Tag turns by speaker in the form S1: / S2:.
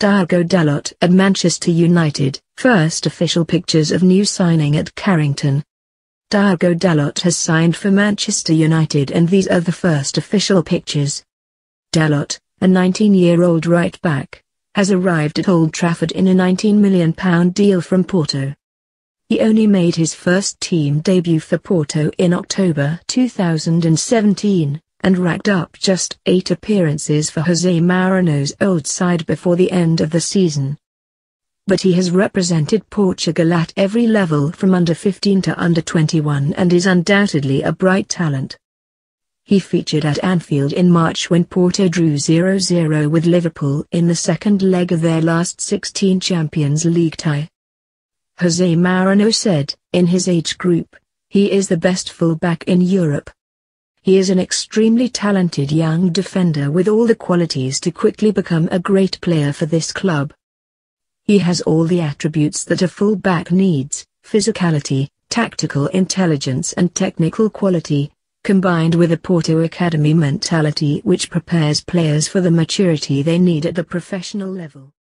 S1: Diogo Dalot at Manchester United, first official pictures of new signing at Carrington. Diogo Dalot has signed for Manchester United and these are the first official pictures. Dalot, a 19-year-old right-back, has arrived at Old Trafford in a £19 million deal from Porto. He only made his first team debut for Porto in October 2017 and racked up just eight appearances for Jose Mourinho's old side before the end of the season. But he has represented Portugal at every level from under 15 to under 21 and is undoubtedly a bright talent. He featured at Anfield in March when Porto drew 0-0 with Liverpool in the second leg of their last 16 Champions League tie. Jose Mourinho said, in his age group, he is the best fullback in Europe. He is an extremely talented young defender with all the qualities to quickly become a great player for this club. He has all the attributes that a full-back needs, physicality, tactical intelligence and technical quality, combined with a Porto Academy mentality which prepares players for the maturity they need at the professional level.